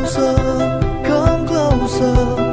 closer come closer